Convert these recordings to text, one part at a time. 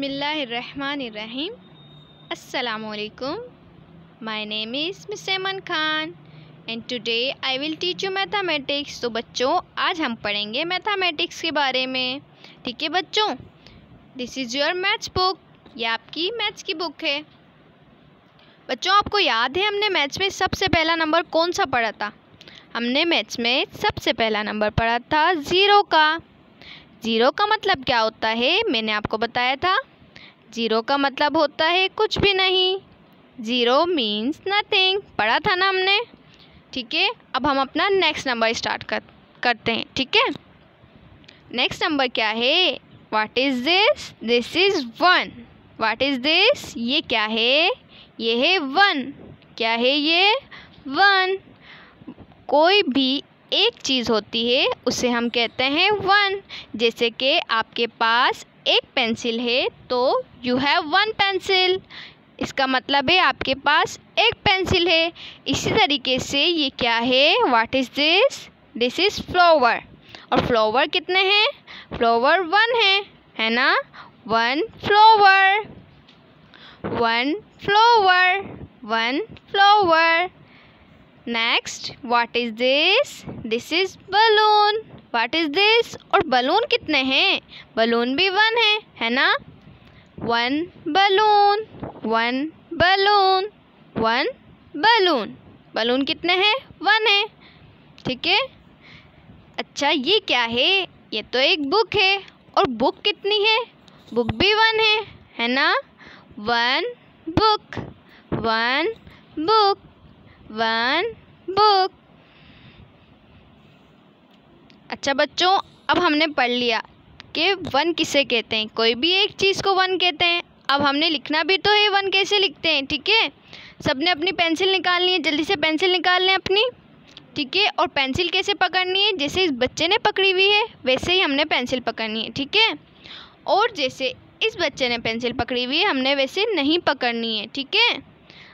Bismillahirrahmanirrahim. Assalamualaikum. My name is Miss Eman Khan and today I will teach you mathematics. तो बच्चों, आज हम पढ़ेंगे मैथमेटिक्स के बारे में। ठीक है बच्चों? This is your maths book ये आपकी मैथ्स की बुक है। बच्चों, आपको याद है हमने मैथ्स में सबसे पहला नंबर कौन सा पढ़ा था? हमने मैथ्स में सबसे पहला नंबर पढ़ा था ज़ीरो का। ज़ीरो का मतलब क्या होता है? मैंने आपको बताया था। ज़ीरो का मतलब होता है कुछ भी नहीं। ज़ीरो मीन्स नथिंग पढ़ा था ना हमने? ठीक है, अब हम अपना नेक्स्ट नंबर स्टार्ट कर, करते हैं, ठीक है? नेक्स्ट नंबर क्या है? What is this this is one what is this ये क्या है? ये है वन क्या है ये? वन कोई भी एक चीज़ होती है, उसे हम कहते हैं वन। जैसे कि आपके पास एक पेंसिल है तो यू हैव वन पेंसिल। इसका मतलब है आपके पास एक पेंसिल है। इसी तरीके से ये क्या है? What is this this is flower और फ्लावर कितने हैं? फ्लावर वन है है ना? One flower one flower one flower next what is this this is balloon what is this और बलून कितने हैं? बलून भी वन है है ना? One balloon one balloon one balloon balloon कितने हैं? वन है. ठीक है? अच्छा ये क्या है? ये तो एक बुक है. और बुक कितनी है? बुक भी वन है है ना? One book one book one book अच्छा बच्चों, अब हमने पढ़ लिया कि वन किसे कहते हैं? कोई भी एक चीज़ को वन कहते हैं। अब हमने लिखना भी तो है वन कैसे लिखते हैं? ठीक है? सबने अपनी पेंसिल निकालनी है, जल्दी से पेंसिल निकाल लें अपनी। ठीक है? और पेंसिल कैसे पकड़नी है? जैसे इस बच्चे ने पकड़ी हुई है, वैसे ही हमने पेंसिल पकड़नी है, ठीक है? और जैसे इस बच्चे ने पेंसिल पकड़ी हुई है, हमने वैसे नहीं पकड़नी है, ठीक है?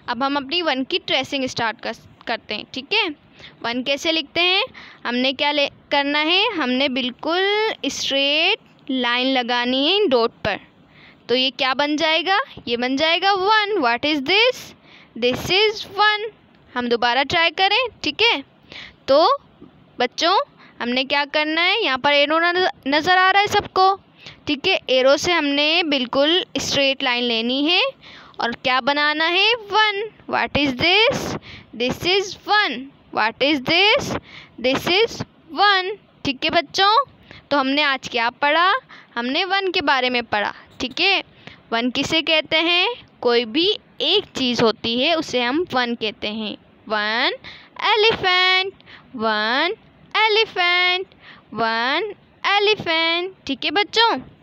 अब हम अपनी वन की ट्रेसिंग स्टार्ट कर, करते हैं, ठीक है? वन कैसे लिखते हैं? हमने क्या ले, करना है? हमने बिल्कुल स्ट्रेट लाइन लगानी है इन डॉट पर। तो ये क्या बन जाएगा? ये बन जाएगा one what is this this is one हम दोबारा ट्राई करें, ठीक है? तो बच्चों, हमने क्या करना है? यहाँ पर एरो नज़र आ रहा है सबको, ठीक है? एरो से हमने बिल्कुल स्ट्रेट लाइन लेनी है। और क्या बनाना है? One. What is this this is one what is this this is one ठीक है बच्चों? तो हमने आज क्या पढ़ा? हमने वन के बारे में पढ़ा। ठीक है? वन किसे कहते हैं? कोई भी एक चीज़ होती है, उसे हम वन कहते हैं। One elephant one elephant one elephant ठीक है बच्चों?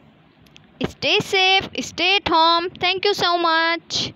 Stay safe, stay at home. Thank you so much.